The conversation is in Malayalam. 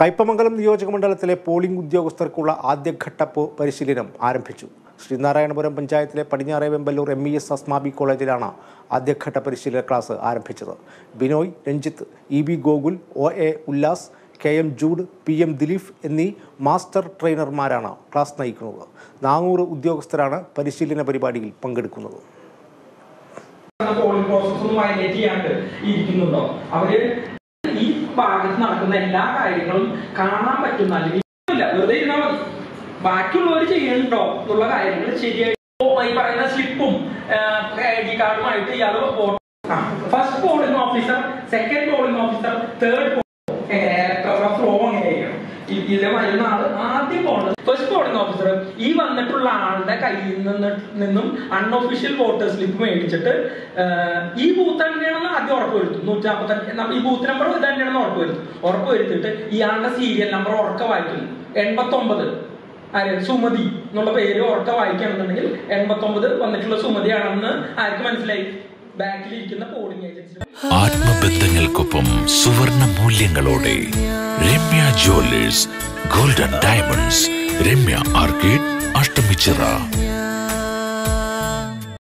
കയ്പമംഗലം നിയോജക മണ്ഡലത്തിലെ പോളിംഗ് ഉദ്യോഗസ്ഥർക്കുള്ള ആദ്യഘട്ട പരിശീലനം ആരംഭിച്ചു. ശ്രീനാരായണപുരം പഞ്ചായത്തിലെ പടിഞ്ഞാറേ Vemballur M E S Asmabi കോളേജിലാണ് ആദ്യഘട്ട പരിശീലന ക്ലാസ് ആരംഭിച്ചത്. Binoy Ranjith E B Gokul O A Ullas K M Jude P M Dileef എന്നീ മാസ്റ്റർ ട്രെയിനർമാരാണ് ക്ലാസ് നയിക്കുന്നത്. നാനൂറ് ഉദ്യോഗസ്ഥരാണ് പരിശീലന പരിപാടിയിൽ പങ്കെടുക്കുന്നത്. ഇരിക്കുന്നുണ്ടോ? അവർ ഭാഗത്ത് നടക്കുന്ന എല്ലാ കാര്യങ്ങളും കാണാൻ പറ്റുന്ന അല്ലെങ്കിൽ വെറുതെ ഇരുന്നാൽ മതി. ബാക്കിയുള്ളവർ ചെയ്യുന്നുണ്ടോ എന്നുള്ള കാര്യങ്ങൾ ശരിയായിട്ടോ ഈ പറയുന്ന സ്ലിപ്പും ഐ ഡി കാർഡുമായിട്ട് ഇയാൾ first polling officer second polling officer third ഇതിലെ വരുന്ന ആൾ ആദ്യം പോകേണ്ടത് ഫസ്റ്റ് പോളിംഗ് ഓഫീസർ ഈ വന്നിട്ടുള്ള ആളുടെ കയ്യിൽ നിന്ന് നിന്നും അൺഒഫീഷ്യൽ വോട്ടർ സ്ലിപ്പ് മേടിച്ചിട്ട് ഈ ബൂത്ത് തന്നെയാണെന്ന് ആദ്യം ഉറപ്പ് വരുത്തും. നൂറ്റി നാൽപ്പത്തഞ്ച് ഈ ബൂത്ത് നമ്പർ ഇത് തന്നെയാണെന്ന് ഉറപ്പ് വരുത്തും. ഉറപ്പ് വരുത്തിട്ട് ഇയാളുടെ സീരിയൽ നമ്പർ ഉറക്ക വായിക്കുന്നു എൺപത്തൊമ്പത്. ആര്? സുമതി എന്നുള്ള പേര് ഉറക്ക വായിക്കുകയാണെന്നുണ്ടെങ്കിൽ എൺപത്തൊമ്പത് വന്നിട്ടുള്ള സുമതിയാണെന്ന് ആർക്ക് മനസ്സിലായി? ആത്മബന്ധങ്ങൾക്കൊപ്പം സുവർണ മൂല്യങ്ങളോടെ Ramya jewellers golden diamonds Ramya arcade Ashtamichira.